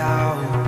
doubt,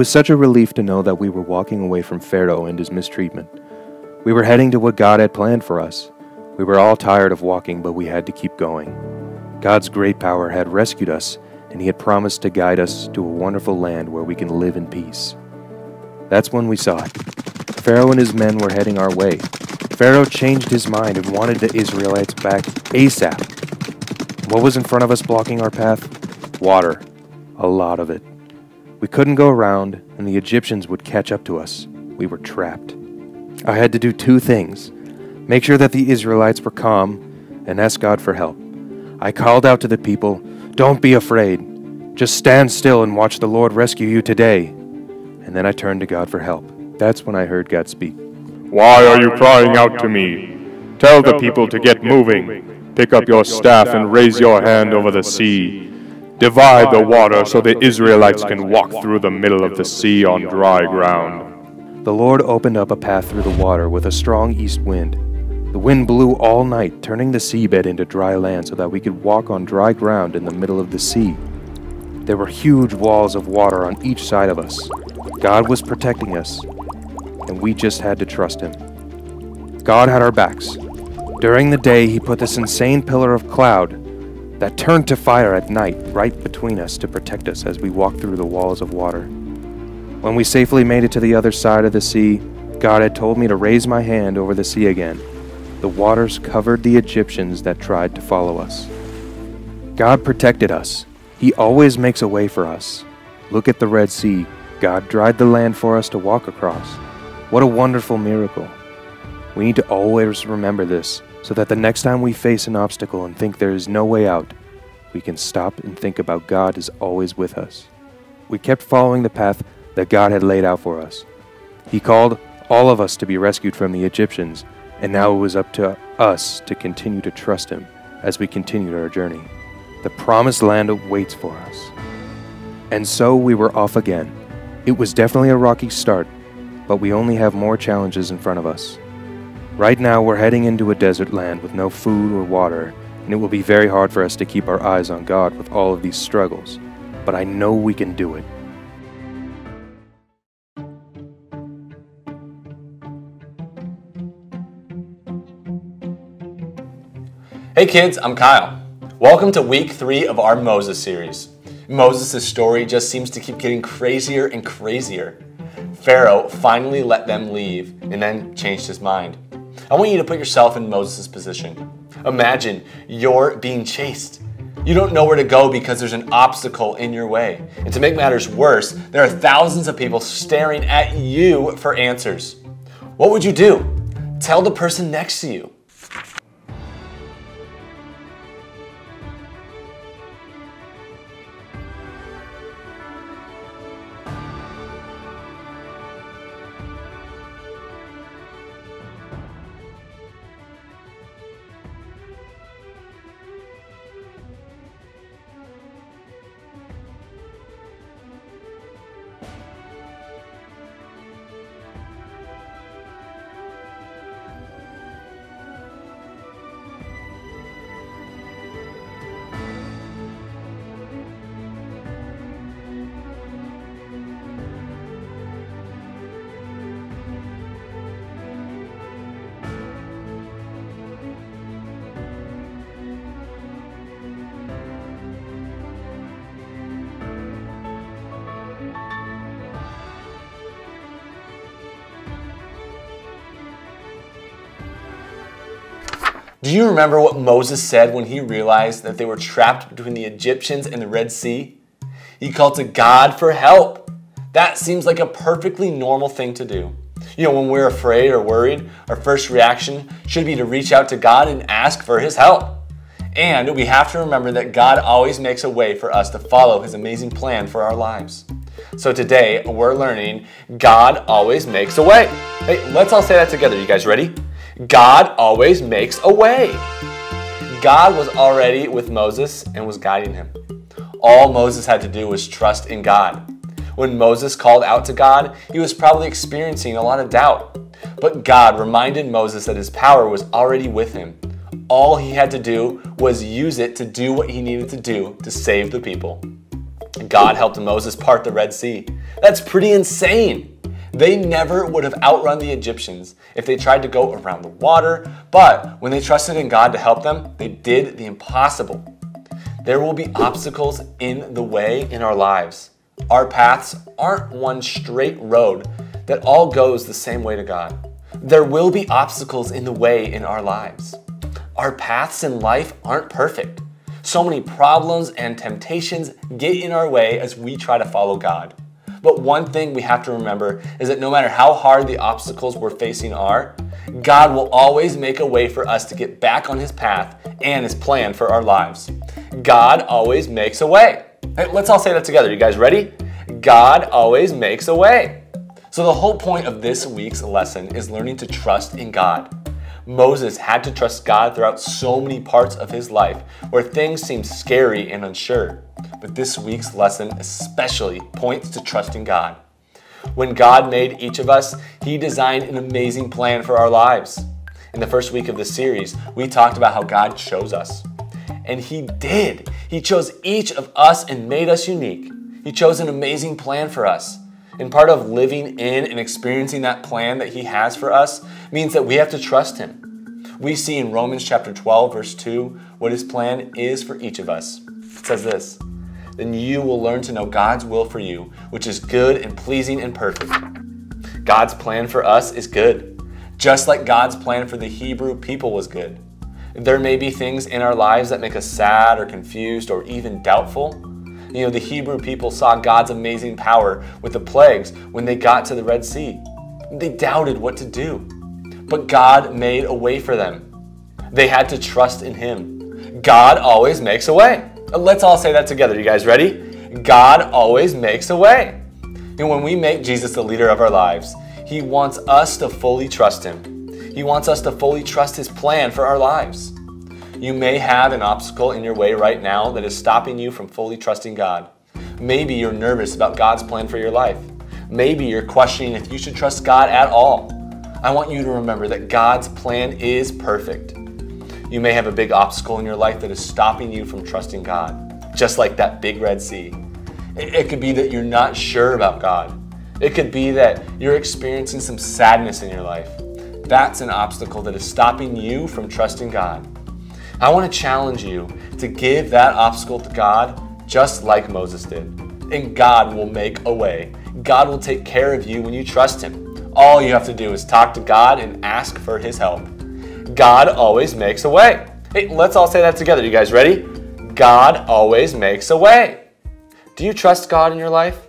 was such a relief to know that we were walking away from Pharaoh and his mistreatment. We were heading to what God had planned for us. We were all tired of walking, but we had to keep going. God's great power had rescued us, and He had promised to guide us to a wonderful land where we can live in peace. That's when we saw it. Pharaoh and his men were heading our way. Pharaoh changed his mind and wanted the Israelites back ASAP. What was in front of us blocking our path? Water. A lot of it. We couldn't go around, and the Egyptians would catch up to us. We were trapped. I had to do two things make sure that the Israelites were calm, and ask God for help. I called out to the people, Don't be afraid. Just stand still and watch the Lord rescue you today. And then I turned to God for help. That's when I heard God speak. Why are you crying out to me? Tell the people to get moving. Pick up your staff and raise your hand over the sea. Divide the water so the Israelites can walk through the middle of the sea on dry ground. The Lord opened up a path through the water with a strong east wind. The wind blew all night, turning the seabed into dry land so that we could walk on dry ground in the middle of the sea. There were huge walls of water on each side of us. God was protecting us, and we just had to trust Him. God had our backs. During the day, He put this insane pillar of cloud that turned to fire at night right between us to protect us as we walked through the walls of water. When we safely made it to the other side of the sea, God had told me to raise my hand over the sea again. The waters covered the Egyptians that tried to follow us. God protected us. He always makes a way for us. Look at the Red Sea. God dried the land for us to walk across. What a wonderful miracle. We need to always remember this so that the next time we face an obstacle and think there is no way out, we can stop and think about God is always with us. We kept following the path that God had laid out for us. He called all of us to be rescued from the Egyptians, and now it was up to us to continue to trust Him as we continued our journey. The promised land waits for us. And so we were off again. It was definitely a rocky start, but we only have more challenges in front of us. Right now, we're heading into a desert land with no food or water, and it will be very hard for us to keep our eyes on God with all of these struggles. But I know we can do it. Hey kids, I'm Kyle. Welcome to week three of our Moses series. Moses' story just seems to keep getting crazier and crazier. Pharaoh finally let them leave and then changed his mind. I want you to put yourself in Moses' position. Imagine you're being chased. You don't know where to go because there's an obstacle in your way. And to make matters worse, there are thousands of people staring at you for answers. What would you do? Tell the person next to you. Do you remember what Moses said when he realized that they were trapped between the Egyptians and the Red Sea? He called to God for help. That seems like a perfectly normal thing to do. You know, when we're afraid or worried, our first reaction should be to reach out to God and ask for His help. And we have to remember that God always makes a way for us to follow His amazing plan for our lives. So today we're learning God always makes a way. Hey, let's all say that together. You guys ready? God always makes a way. God was already with Moses and was guiding him. All Moses had to do was trust in God. When Moses called out to God, he was probably experiencing a lot of doubt. But God reminded Moses that his power was already with him. All he had to do was use it to do what he needed to do to save the people. God helped Moses part the Red Sea. That's pretty insane. They never would have outrun the Egyptians if they tried to go around the water, but when they trusted in God to help them, they did the impossible. There will be obstacles in the way in our lives. Our paths aren't one straight road that all goes the same way to God. There will be obstacles in the way in our lives. Our paths in life aren't perfect. So many problems and temptations get in our way as we try to follow God. But one thing we have to remember is that no matter how hard the obstacles we're facing are, God will always make a way for us to get back on His path and His plan for our lives. God always makes a way. Let's all say that together. You guys ready? God always makes a way. So, the whole point of this week's lesson is learning to trust in God. Moses had to trust God throughout so many parts of his life where things seemed scary and unsure. But this week's lesson especially points to trusting God. When God made each of us, He designed an amazing plan for our lives. In the first week of this series, we talked about how God chose us. And He did. He chose each of us and made us unique. He chose an amazing plan for us. And part of living in and experiencing that plan that He has for us means that we have to trust Him. We see in Romans chapter 12, verse 2, what His plan is for each of us. It says this Then you will learn to know God's will for you, which is good and pleasing and perfect. God's plan for us is good, just like God's plan for the Hebrew people was good. There may be things in our lives that make us sad or confused or even doubtful. You know, the Hebrew people saw God's amazing power with the plagues when they got to the Red Sea. They doubted what to do. But God made a way for them. They had to trust in Him. God always makes a way. Let's all say that together. You guys ready? God always makes a way. And when we make Jesus the leader of our lives, He wants us to fully trust Him. He wants us to fully trust His plan for our lives. You may have an obstacle in your way right now that is stopping you from fully trusting God. Maybe you're nervous about God's plan for your life. Maybe you're questioning if you should trust God at all. I want you to remember that God's plan is perfect. You may have a big obstacle in your life that is stopping you from trusting God, just like that big Red Sea. It could be that you're not sure about God. It could be that you're experiencing some sadness in your life. That's an obstacle that is stopping you from trusting God. I want to challenge you to give that obstacle to God just like Moses did. And God will make a way. God will take care of you when you trust Him. All you have to do is talk to God and ask for His help. God always makes a way. Hey, let's all say that together. You guys ready? God always makes a way. Do you trust God in your life?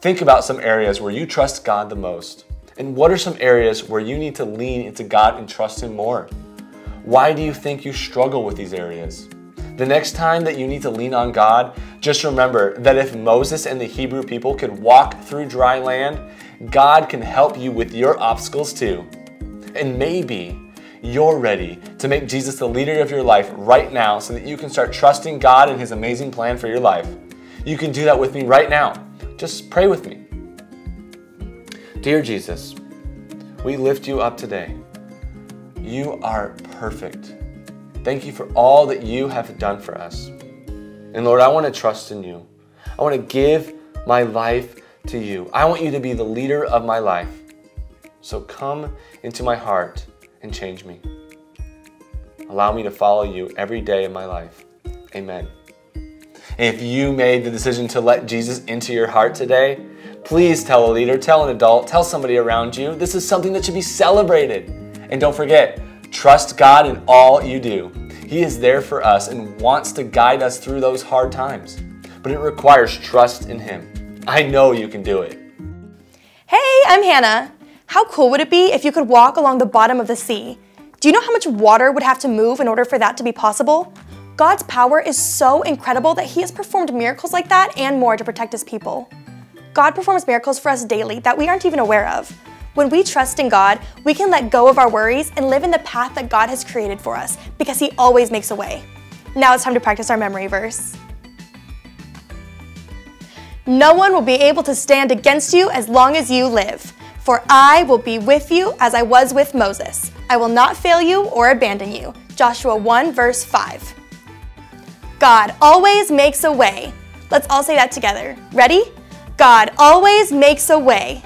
Think about some areas where you trust God the most. And what are some areas where you need to lean into God and trust Him more? Why do you think you struggle with these areas? The next time that you need to lean on God, just remember that if Moses and the Hebrew people could walk through dry land, God can help you with your obstacles too. And maybe you're ready to make Jesus the leader of your life right now so that you can start trusting God and His amazing plan for your life. You can do that with me right now. Just pray with me. Dear Jesus, we lift you up today. You are perfect. Thank you for all that you have done for us. And Lord, I want to trust in you. I want to give my life to you. I want you to be the leader of my life. So come into my heart and change me. Allow me to follow you every day of my life. Amen. If you made the decision to let Jesus into your heart today, please tell a leader, tell an adult, tell somebody around you. This is something that should be celebrated. And don't forget, Trust God in all you do. He is there for us and wants to guide us through those hard times. But it requires trust in Him. I know you can do it. Hey, I'm Hannah. How cool would it be if you could walk along the bottom of the sea? Do you know how much water would have to move in order for that to be possible? God's power is so incredible that He has performed miracles like that and more to protect His people. God performs miracles for us daily that we aren't even aware of. When we trust in God, we can let go of our worries and live in the path that God has created for us because He always makes a way. Now it's time to practice our memory verse. No one will be able to stand against you as long as you live. For I will be with you as I was with Moses. I will not fail you or abandon you. Joshua 1, verse 5. God always makes a way. Let's all say that together. Ready? God always makes a way.